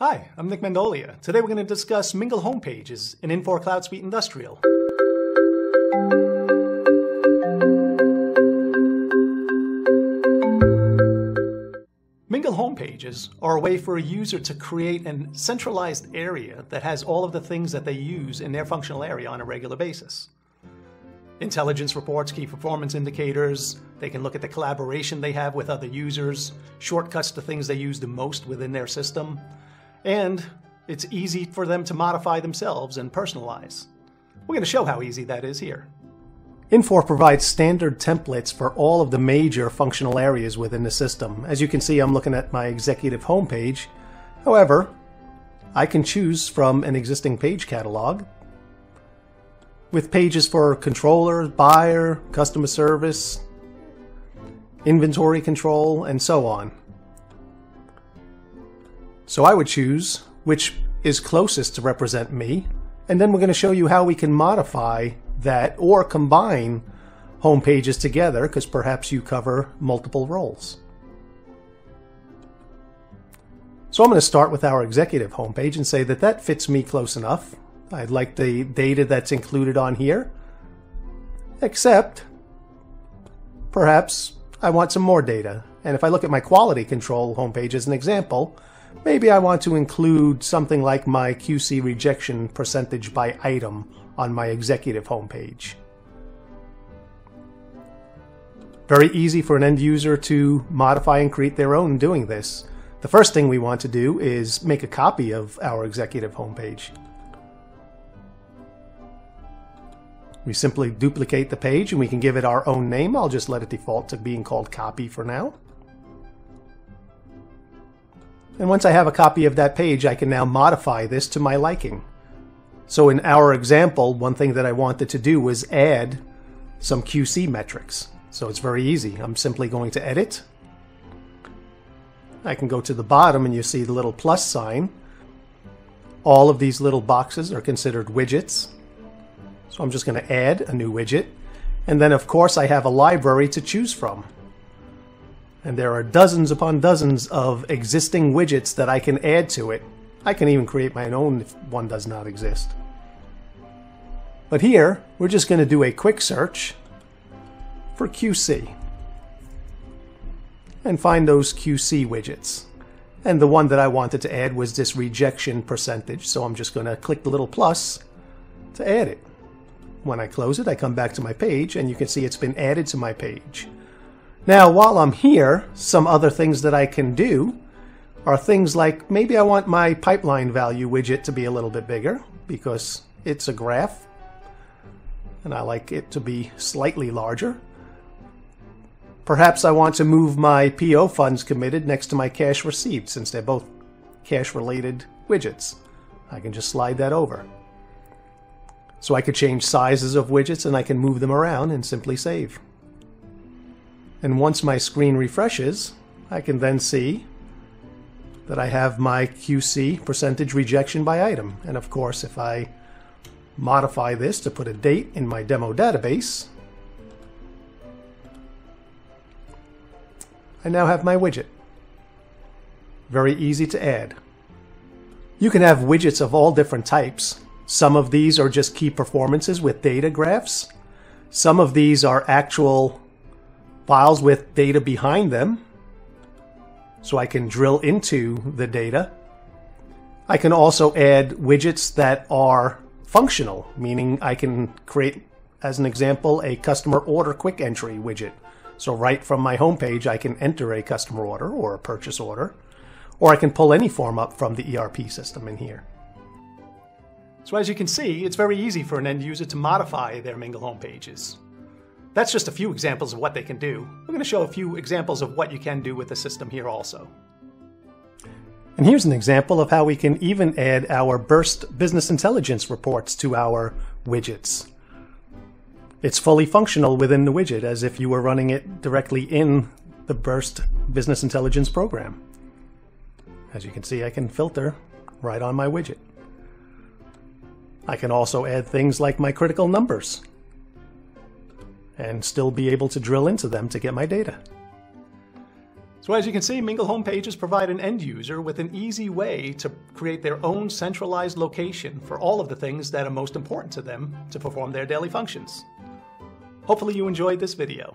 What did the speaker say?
Hi, I'm Nick Mendolia. Today we're going to discuss Ming.le homepages in Infor CloudSuite Industrial. Ming.le homepages are a way for a user to create a centralized area that has all of the things that they use in their functional area on a regular basis. Intelligence reports, key performance indicators, they can look at the collaboration they have with other users, shortcuts to things they use the most within their system, and it's easy for them to modify themselves and personalize. We're going to show how easy that is here. Infor provides standard templates for all of the major functional areas within the system. As you can see, I'm looking at my executive homepage. However, I can choose from an existing page catalog with pages for controller, buyer, customer service, inventory control, and so on. So I would choose which is closest to represent me, and then we're going to show you how we can modify that or combine home pages together because perhaps you cover multiple roles. So I'm going to start with our executive homepage and say that that fits me close enough. I'd like the data that's included on here, except perhaps I want some more data. And if I look at my quality control homepage as an example, maybe I want to include something like my QC rejection percentage by item on my executive homepage. Very easy for an end user to modify and create their own doing this. The first thing we want to do is make a copy of our executive homepage. We simply duplicate the page and we can give it our own name. I'll just let it default to being called copy for now. And once I have a copy of that page, I can now modify this to my liking. So in our example, one thing that I wanted to do was add some QC metrics. So it's very easy. I'm simply going to edit. I can go to the bottom and you see the little plus sign. All of these little boxes are considered widgets. So I'm just going to add a new widget. And then of course I have a library to choose from. And there are dozens upon dozens of existing widgets that I can add to it. I can even create my own if one does not exist. But here, we're just going to do a quick search for QC and find those QC widgets. And the one that I wanted to add was this rejection percentage, so I'm just going to click the little plus to add it. When I close it, I come back to my page, and you can see it's been added to my page. Now, while I'm here, some other things that I can do are things like maybe I want my pipeline value widget to be a little bit bigger because it's a graph and I like it to be slightly larger. Perhaps I want to move my PO funds committed next to my cash received since they're both cash related widgets. I can just slide that over. So I could change sizes of widgets and I can move them around and simply save. And once my screen refreshes, I can then see that I have my QC percentage rejection by item. And of course, if I modify this to put a date in my demo database, I now have my widget. Very easy to add. You can have widgets of all different types. Some of these are just key performances with data graphs. Some of these are actual files with data behind them. So I can drill into the data. I can also add widgets that are functional, meaning I can create, as an example, a customer order quick entry widget. So right from my homepage, I can enter a customer order or a purchase order, or I can pull any form up from the ERP system in here. So as you can see, it's very easy for an end user to modify their Ming.le home pages. That's just a few examples of what they can do. We're going to show a few examples of what you can do with the system here also. And here's an example of how we can even add our Birst Business Intelligence reports to our widgets. It's fully functional within the widget as if you were running it directly in the Birst Business Intelligence program. As you can see, I can filter right on my widget. I can also add things like my critical numbers and still be able to drill into them to get my data. So as you can see, Ming.le homepages provide an end user with an easy way to create their own centralized location for all of the things that are most important to them to perform their daily functions. Hopefully you enjoyed this video.